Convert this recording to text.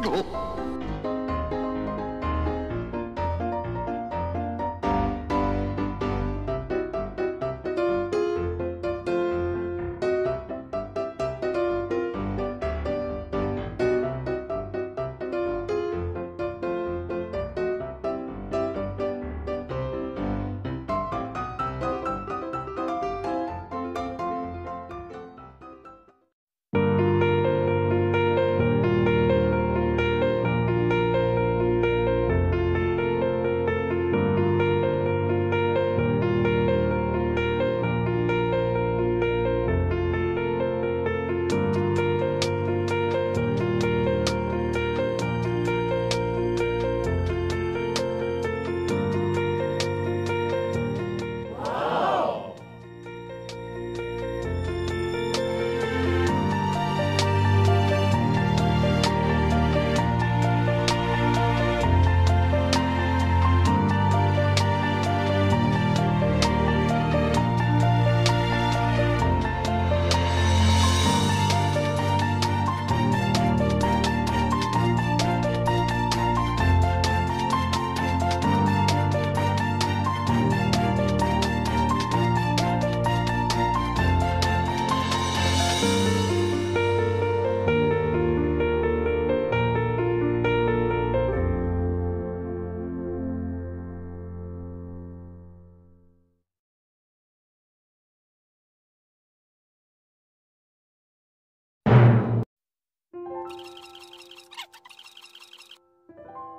っ Thank you.